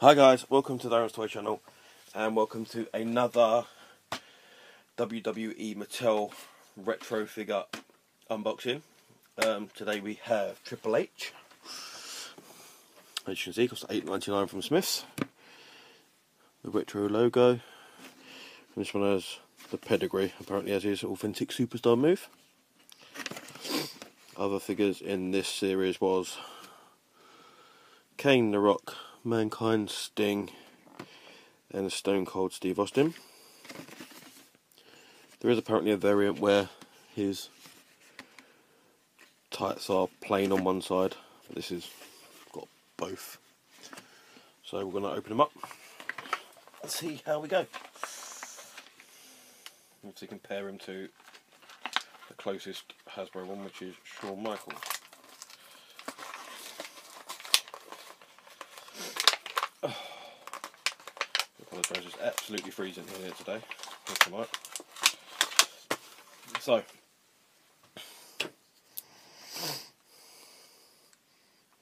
Hi guys, welcome to Darren's Toy Channel and welcome to another WWE Mattel retro figure unboxing. Um, today we have Triple H. As you can see, cost eight ninety nine from Smyths. The retro logo. And this one has the pedigree, apparently as his authentic superstar move. Other figures in this series was Kane, The Rock, Mankind, Sting, and a Stone Cold Steve Austin. There is apparently a variant where his tights are plain on one side. This has got both. So we're going to open them up and see how we go. Obviously compare him to the closest Hasbro one, which is Shawn Michaels. Apologise, it's absolutely freezing here today. Tonight. So,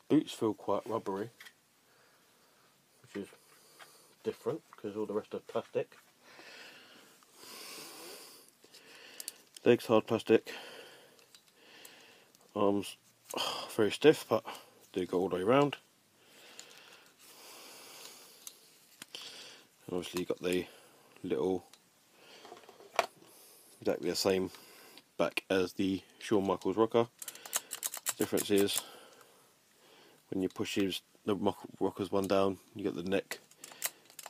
boots feel quite rubbery, which is different because all the rest are plastic. Legs hard plastic. Arms very stiff, but do go all the way around. And obviously you've got the little exactly the same back as the Shawn Michaels rocker. The difference is when you push his, the rockers one down, you get the neck.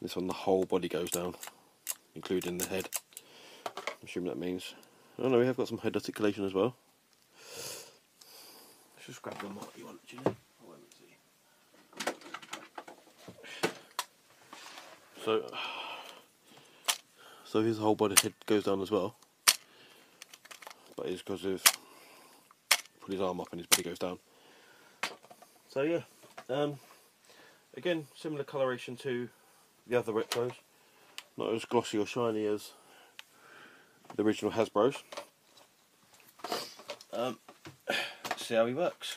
This one, the whole body goes down, including the head. I'm assuming that means Oh no, we have got some head articulation as well. Let's just grab the mighty one, actually. So, so his whole body head goes down as well, but it's because of put his arm up and his body goes down. So yeah, um, again similar coloration to the other retros, not as glossy or shiny as the original Hasbro's. Um, see how he works.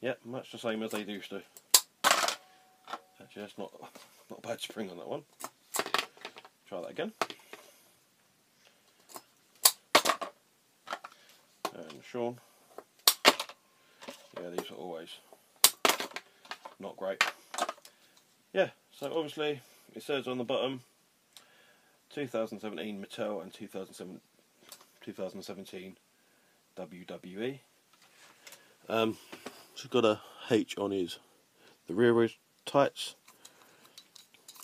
Yep, much the same as they used to. Actually, that's not not a bad spring on that one. Try that again. And Shawn. Yeah, these are always not great. Yeah, so obviously it says on the bottom 2017 Mattel and 2007, 2017 WWE. Um, so got a H on his the rear his tights.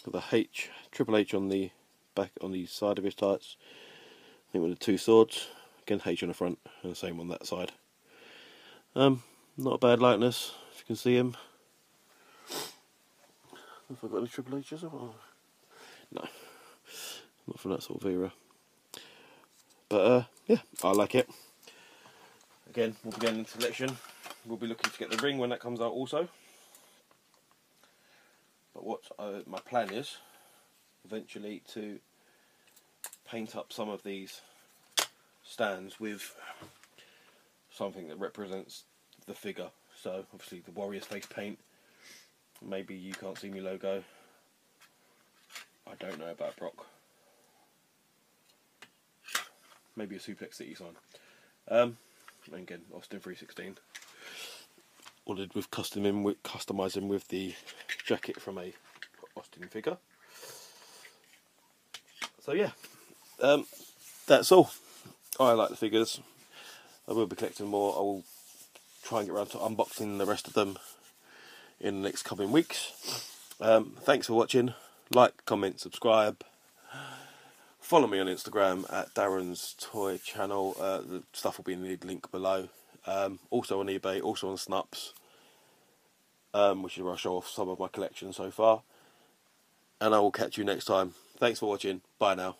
Got the H, Triple H on the back on the side of his tights. I think with the two swords. Again H on the front and the same on that side. Um, not a bad likeness if you can see him. Have I got any Triple H's? No, not from that sort of era. But uh, yeah, I like it. Again, we'll be getting into selection. We'll be looking to get the ring when that comes out also. But what uh, my plan is, eventually, to paint up some of these stands with something that represents the figure. So obviously the Warriors face paint Maybe you can't see me logo. I don't know about Brock. Maybe a Suplex City sign. Um, and again, Austin 316. Ordered with custom with customizing with the jacket from a Austin figure. So yeah, um, that's all. I like the figures. I will be collecting more. I will try and get around to unboxing the rest of them in the next coming weeks. Um, thanks for watching. Like, comment, subscribe. Follow me on Instagram at Darren's Toy Channel. Uh, the stuff will be in the link below. Um, also on eBay, also on Snupps, um, which is where I show off some of my collection so far. And I will catch you next time. Thanks for watching. Bye now.